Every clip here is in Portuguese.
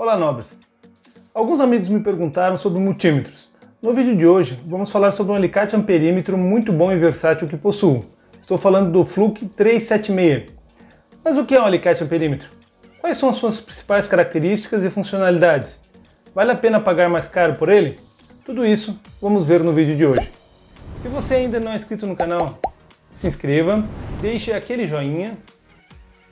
Olá, nobres! Alguns amigos me perguntaram sobre multímetros. No vídeo de hoje, vamos falar sobre um alicate amperímetro muito bom e versátil que possuo. Estou falando do Fluke 376. Mas o que é um alicate amperímetro? Quais são as suas principais características e funcionalidades? Vale a pena pagar mais caro por ele? Tudo isso vamos ver no vídeo de hoje. Se você ainda não é inscrito no canal, se inscreva, deixe aquele joinha,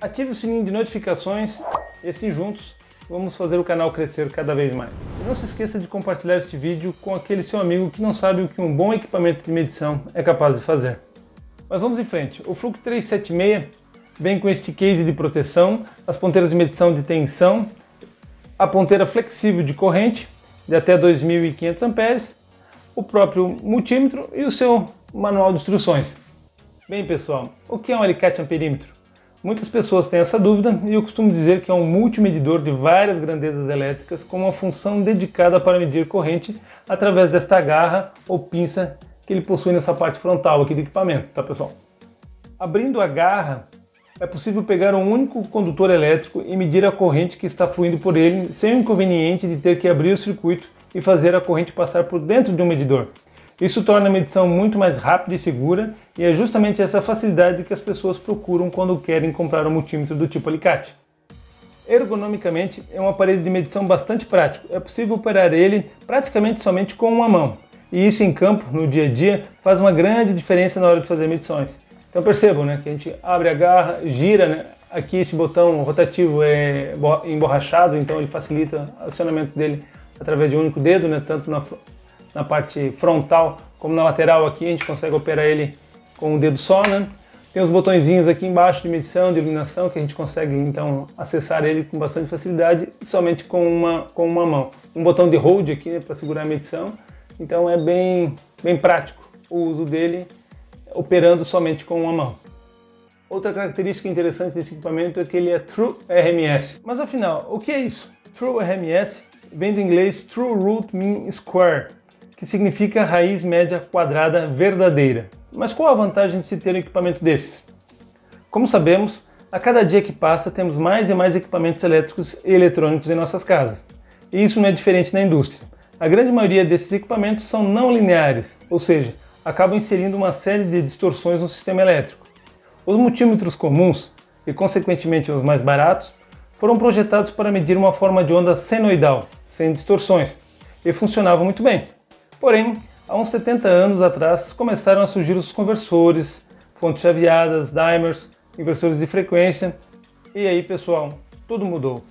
ative o sininho de notificações e assim juntos vamos fazer o canal crescer cada vez mais. E não se esqueça de compartilhar este vídeo com aquele seu amigo que não sabe o que um bom equipamento de medição é capaz de fazer. Mas vamos em frente. O Fluke 376 vem com este case de proteção, as ponteiras de medição de tensão, a ponteira flexível de corrente de até 2.500 amperes, o próprio multímetro e o seu manual de instruções. Bem pessoal, o que é um alicate amperímetro? Muitas pessoas têm essa dúvida e eu costumo dizer que é um multimedidor de várias grandezas elétricas com uma função dedicada para medir corrente através desta garra ou pinça que ele possui nessa parte frontal aqui do equipamento, tá pessoal? Abrindo a garra, é possível pegar um único condutor elétrico e medir a corrente que está fluindo por ele sem o inconveniente de ter que abrir o circuito e fazer a corrente passar por dentro de um medidor. Isso torna a medição muito mais rápida e segura e é justamente essa facilidade que as pessoas procuram quando querem comprar um multímetro do tipo alicate. Ergonomicamente, é um aparelho de medição bastante prático. É possível operar ele praticamente somente com uma mão. E isso em campo, no dia a dia, faz uma grande diferença na hora de fazer medições. Então percebam né, que a gente abre a garra, gira, né, aqui esse botão rotativo é emborrachado, então ele facilita o acionamento dele através de um único dedo, né, tanto na, na parte frontal como na lateral aqui, a gente consegue operar ele com um dedo só, né? Tem os botõezinhos aqui embaixo de medição, de iluminação, que a gente consegue então acessar ele com bastante facilidade, somente com uma, com uma mão. Um botão de hold aqui né, para segurar a medição, então é bem, bem prático o uso dele operando somente com uma mão. Outra característica interessante desse equipamento é que ele é True RMS. Mas afinal, o que é isso? True RMS vem do inglês True Root Mean Square, que significa raiz média quadrada verdadeira. Mas qual a vantagem de se ter um equipamento desses? Como sabemos, a cada dia que passa temos mais e mais equipamentos elétricos e eletrônicos em nossas casas. E isso não é diferente na indústria. A grande maioria desses equipamentos são não lineares, ou seja, acabam inserindo uma série de distorções no sistema elétrico. Os multímetros comuns, e consequentemente os mais baratos, foram projetados para medir uma forma de onda senoidal, sem distorções, e funcionavam muito bem. Porém, há uns 70 anos atrás começaram a surgir os conversores, fontes chaveadas, dimers, inversores de frequência, e aí pessoal, tudo mudou.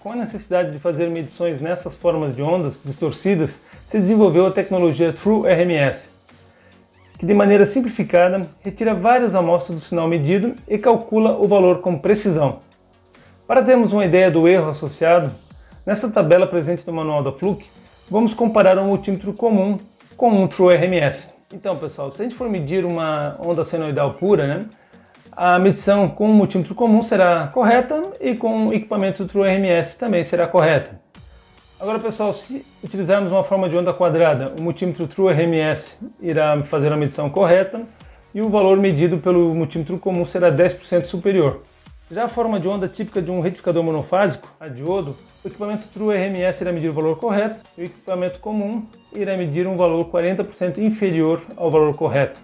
Com a necessidade de fazer medições nessas formas de ondas distorcidas, se desenvolveu a tecnologia True RMS, que de maneira simplificada retira várias amostras do sinal medido e calcula o valor com precisão. Para termos uma ideia do erro associado, nesta tabela presente no manual da Fluke, vamos comparar um multímetro comum com um True RMS. Então, pessoal, se a gente for medir uma onda senoidal pura, né, a medição com um multímetro comum será correta e com equipamento True RMS também será correta. Agora, pessoal, se utilizarmos uma forma de onda quadrada, o multímetro True RMS irá fazer a medição correta e o valor medido pelo multímetro comum será 10% superior. Já a forma de onda típica de um retificador monofásico, a diodo, o equipamento True RMS irá medir o valor correto e o equipamento comum irá medir um valor 40% inferior ao valor correto.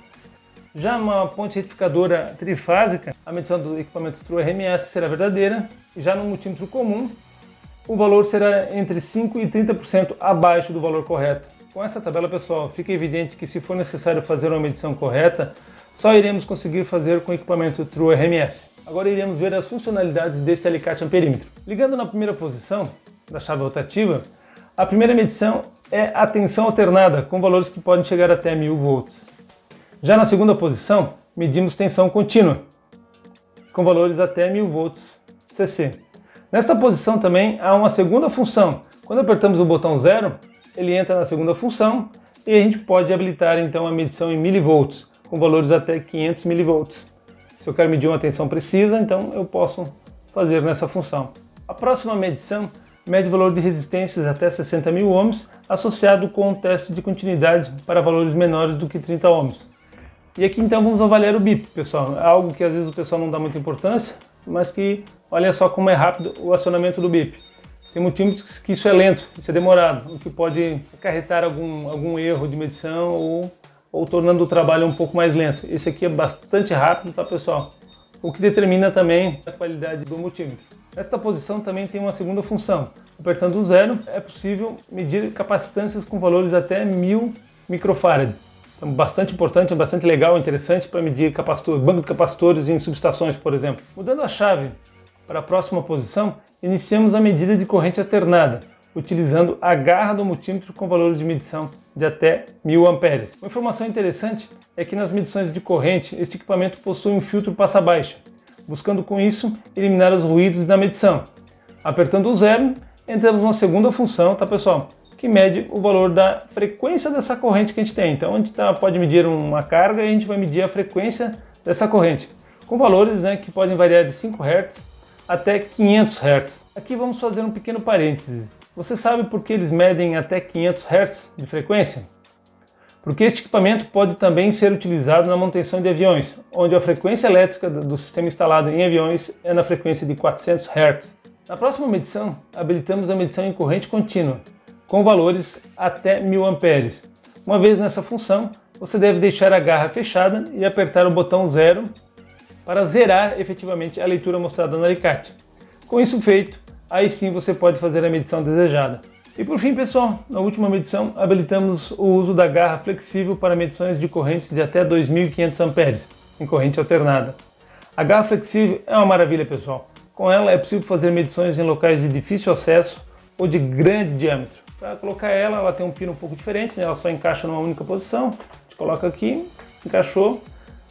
Já uma ponte retificadora trifásica, a medição do equipamento True RMS será verdadeira, e já no multímetro comum, o valor será entre 5% e 30% abaixo do valor correto. Com essa tabela, pessoal, fica evidente que se for necessário fazer uma medição correta, só iremos conseguir fazer com o equipamento True RMS. Agora iremos ver as funcionalidades deste alicate amperímetro. Ligando na primeira posição da chave rotativa, a primeira medição é a tensão alternada, com valores que podem chegar até 1000 volts. Já na segunda posição, medimos tensão contínua, com valores até 1000 volts CC. Nesta posição também há uma segunda função. Quando apertamos o botão zero, ele entra na segunda função e a gente pode habilitar então a medição em milivolts, com valores até 500 milivolts. Se eu quero medir uma tensão precisa, então eu posso fazer nessa função. A próxima medição mede valor de resistências até 60 mil ohms associado com um teste de continuidade para valores menores do que 30 ohms. E aqui então vamos avaliar o BIP, pessoal. É algo que às vezes o pessoal não dá muita importância, mas que olha só como é rápido o acionamento do BIP. Tem multímetros que isso é lento, isso é demorado, o que pode acarretar algum, algum erro de medição ou, ou tornando o trabalho um pouco mais lento. Esse aqui é bastante rápido, tá pessoal? O que determina também a qualidade do multímetro. Esta posição também tem uma segunda função. Apertando o zero, é possível medir capacitâncias com valores até 1000 microfarad. Então, bastante importante, bastante legal, interessante para medir capacitor, banco de capacitores em subestações, por exemplo. Mudando a chave para a próxima posição, iniciamos a medida de corrente alternada, utilizando a garra do multímetro com valores de medição de até 1000 amperes. Uma informação interessante é que nas medições de corrente, este equipamento possui um filtro passa-baixa, buscando com isso eliminar os ruídos da medição. Apertando o zero, entramos numa segunda função, tá pessoal? Que mede o valor da frequência dessa corrente que a gente tem. Então a gente tá, pode medir uma carga e a gente vai medir a frequência dessa corrente, com valores né, que podem variar de 5 Hz até 500 Hz. Aqui vamos fazer um pequeno parênteses. Você sabe por que eles medem até 500 Hz de frequência? Porque este equipamento pode também ser utilizado na manutenção de aviões, onde a frequência elétrica do sistema instalado em aviões é na frequência de 400 Hz. Na próxima medição, habilitamos a medição em corrente contínua, com valores até 1000 amperes. Uma vez nessa função, você deve deixar a garra fechada e apertar o botão zero para zerar efetivamente a leitura mostrada no alicate. Com isso feito, aí sim você pode fazer a medição desejada. E por fim, pessoal, na última medição habilitamos o uso da garra flexível para medições de correntes de até 2.500 amperes em corrente alternada. A garra flexível é uma maravilha, pessoal. Com ela é possível fazer medições em locais de difícil acesso ou de grande diâmetro. Para colocar ela, ela tem um pino um pouco diferente, né? ela só encaixa numa única posição. A gente coloca aqui, encaixou,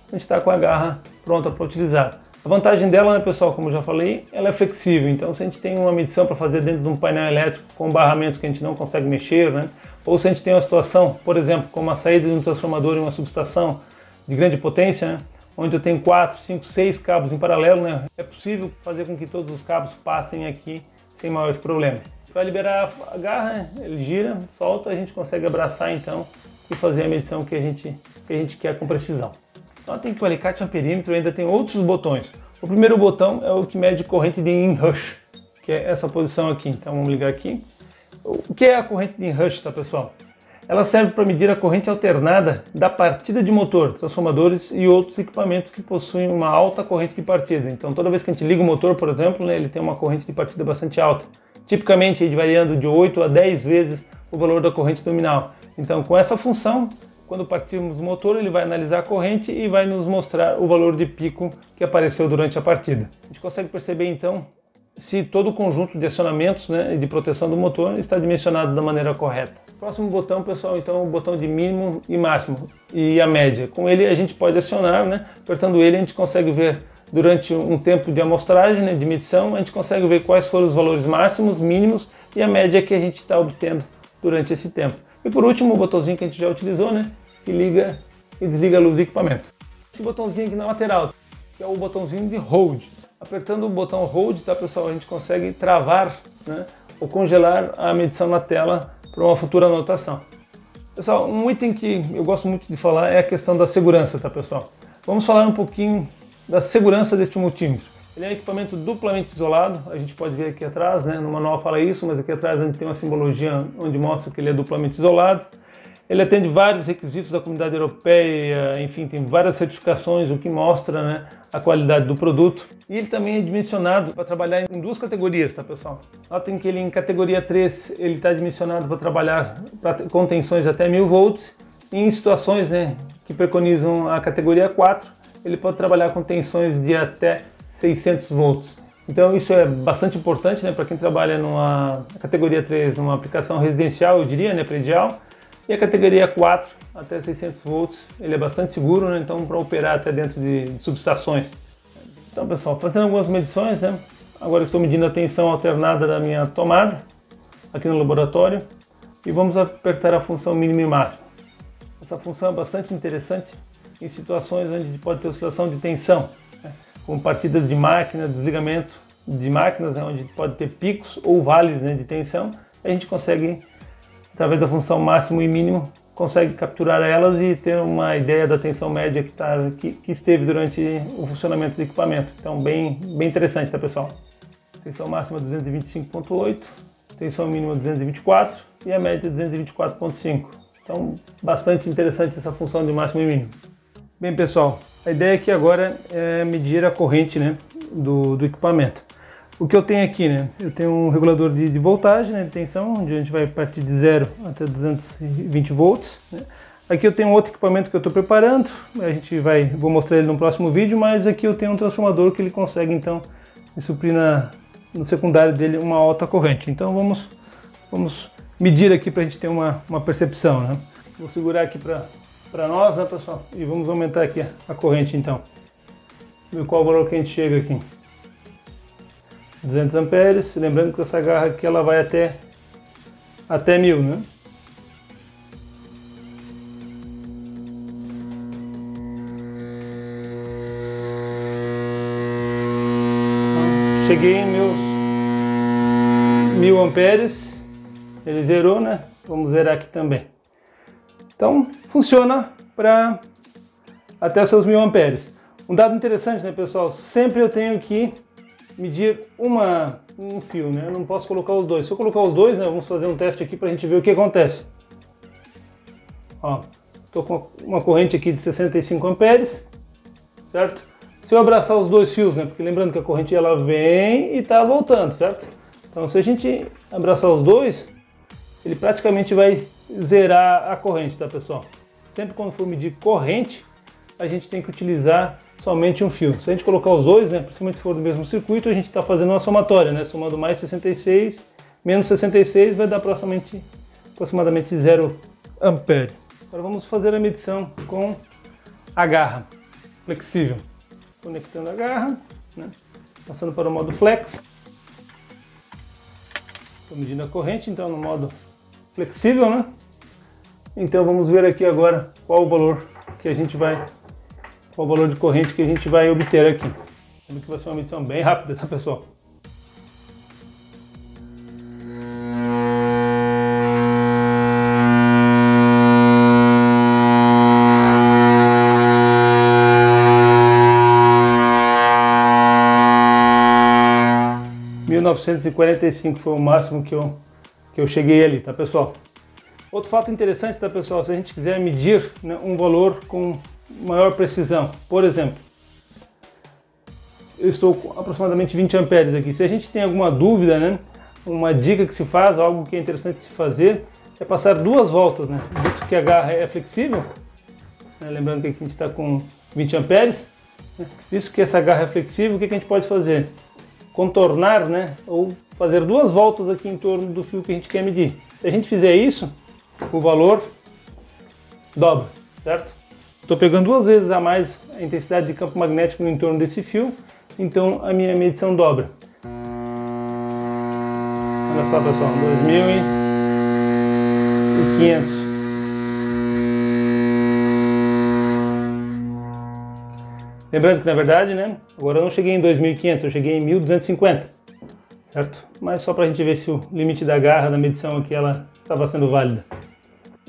a gente está com a garra pronta para utilizar. A vantagem dela, né, pessoal, como eu já falei, ela é flexível. Então, se a gente tem uma medição para fazer dentro de um painel elétrico com barramentos que a gente não consegue mexer, né, ou se a gente tem uma situação, por exemplo, como a saída de um transformador em uma subestação de grande potência, né, onde eu tenho 4, 5, 6 cabos em paralelo, né, é possível fazer com que todos os cabos passem aqui sem maiores problemas. Para liberar a garra, né, ele gira, solta, a gente consegue abraçar então e fazer a medição que a gente, que a gente quer com precisão. Notem que o alicate amperímetro ainda tem outros botões. O primeiro botão é o que mede corrente de inrush, que é essa posição aqui. Então vamos ligar aqui. O que é a corrente de inrush, tá pessoal? Ela serve para medir a corrente alternada da partida de motor, transformadores e outros equipamentos que possuem uma alta corrente de partida. Então toda vez que a gente liga o motor, por exemplo, né, ele tem uma corrente de partida bastante alta. Tipicamente variando de 8 a 10 vezes o valor da corrente nominal. Então com essa função quando partirmos o motor, ele vai analisar a corrente e vai nos mostrar o valor de pico que apareceu durante a partida. A gente consegue perceber então se todo o conjunto de acionamentos né, de proteção do motor está dimensionado da maneira correta. Próximo botão, pessoal, então o botão de mínimo e máximo e a média. Com ele a gente pode acionar, né? apertando ele a gente consegue ver durante um tempo de amostragem, né, de medição, a gente consegue ver quais foram os valores máximos, mínimos e a média que a gente está obtendo durante esse tempo. E por último, o botãozinho que a gente já utilizou, né? Que liga e desliga a luz do equipamento. Esse botãozinho aqui na lateral, que é o botãozinho de hold. Apertando o botão hold, tá pessoal, a gente consegue travar né, ou congelar a medição na tela para uma futura anotação. Pessoal, um item que eu gosto muito de falar é a questão da segurança, tá pessoal? Vamos falar um pouquinho da segurança deste multímetro. Ele é um equipamento duplamente isolado, a gente pode ver aqui atrás, né? no manual fala isso, mas aqui atrás a gente tem uma simbologia onde mostra que ele é duplamente isolado. Ele atende vários requisitos da comunidade europeia, enfim, tem várias certificações, o que mostra né, a qualidade do produto. E ele também é dimensionado para trabalhar em duas categorias, tá pessoal? Notem que ele em categoria 3 ele está dimensionado para trabalhar pra, com tensões até 1000 volts. E em situações né, que preconizam a categoria 4, ele pode trabalhar com tensões de até 600 volts. Então isso é bastante importante né, para quem trabalha numa categoria 3, numa aplicação residencial, eu diria, né, predial. E a categoria 4, até 600 volts, ele é bastante seguro, né, então para operar até dentro de, de subestações. Então pessoal, fazendo algumas medições, né, agora estou medindo a tensão alternada da minha tomada, aqui no laboratório, e vamos apertar a função mínima e máxima. Essa função é bastante interessante em situações onde pode ter oscilação de tensão com partidas de máquina, desligamento de máquinas, né, onde pode ter picos ou vales né, de tensão, a gente consegue, através da função máximo e mínimo, consegue capturar elas e ter uma ideia da tensão média que, tá, que, que esteve durante o funcionamento do equipamento. Então, bem, bem interessante, tá pessoal? Tensão máxima 225.8, tensão mínima 224 e a média 224.5. Então, bastante interessante essa função de máximo e mínimo. Bem, pessoal, a ideia aqui agora é medir a corrente né, do, do equipamento. O que eu tenho aqui, né? Eu tenho um regulador de, de voltagem, né, de tensão, onde a gente vai partir de 0 até 220 volts. Né? Aqui eu tenho outro equipamento que eu estou preparando, a gente vai, vou mostrar ele no próximo vídeo, mas aqui eu tenho um transformador que ele consegue então suprir na, no secundário dele uma alta corrente. Então vamos, vamos medir aqui para a gente ter uma, uma percepção. Né? Vou segurar aqui para nós, né, pessoal? E vamos aumentar aqui a, corrente então. Ver qual valor que a gente chega aqui. 200 amperes, lembrando que essa garra aqui ela vai até até 1000, né? Cheguei em meus 1000 amperes, ele zerou, né? Vamos zerar aqui também. Então funciona para até seus 1000 amperes. Um dado interessante, né, pessoal? Sempre eu tenho que medir uma, um fio, né? Eu não posso colocar os dois. Se eu colocar os dois, né, vamos fazer um teste aqui para a gente ver o que acontece. Ó, estou com uma corrente aqui de 65 amperes, certo? Se eu abraçar os dois fios, né? Porque lembrando que a corrente ela vem e está voltando, certo? Então se a gente abraçar os dois, ele praticamente vai zerar a corrente, tá pessoal? Sempre quando for medir corrente, a gente tem que utilizar somente um fio. Se a gente colocar os dois, né, principalmente se for do mesmo circuito, a gente está fazendo uma somatória, né, somando mais 66 menos 66 vai dar aproximadamente, aproximadamente 0 amperes. Agora vamos fazer a medição com a garra flexível. Conectando a garra, né, passando para o modo flex. Estou medindo a corrente, então no modo flexível, né? Então vamos ver aqui agora qual o valor que a gente vai qual o valor de corrente que a gente vai obter aqui. Sendo que vai ser uma medição bem rápida, tá pessoal? ...1945 foi o máximo que eu, que eu cheguei ali, tá pessoal? Outro fato interessante, tá pessoal? Se a gente quiser medir né, um valor com maior precisão. Por exemplo, eu estou com aproximadamente 20 amperes aqui. Se a gente tem alguma dúvida, né, uma dica que se faz, algo que é interessante se fazer, é passar duas voltas, né? Visto que a garra é flexível, né, lembrando que aqui a gente está com 20 amperes, né, visto que essa garra é flexível, o que, que a gente pode fazer? Contornar, né, ou fazer duas voltas aqui em torno do fio que a gente quer medir. Se a gente fizer isso, o valor dobra, certo? Estou pegando duas vezes a mais a intensidade de campo magnético no entorno desse fio, então a minha medição dobra. Olha só pessoal, 2500. Lembrando que na verdade, né, agora eu não cheguei em 2500, eu cheguei em 1250, certo? Mas só para a gente ver se o limite da garra da medição aqui ela estava sendo válida.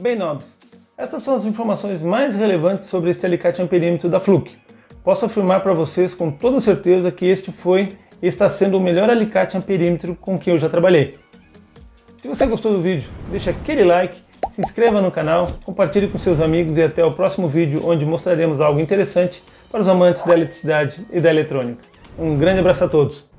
Bem, nobres, estas são as informações mais relevantes sobre este alicate amperímetro da Fluke. Posso afirmar para vocês com toda certeza que este foi e está sendo o melhor alicate amperímetro com que eu já trabalhei. Se você gostou do vídeo, deixe aquele like, se inscreva no canal, compartilhe com seus amigos e até o próximo vídeo onde mostraremos algo interessante para os amantes da eletricidade e da eletrônica. Um grande abraço a todos!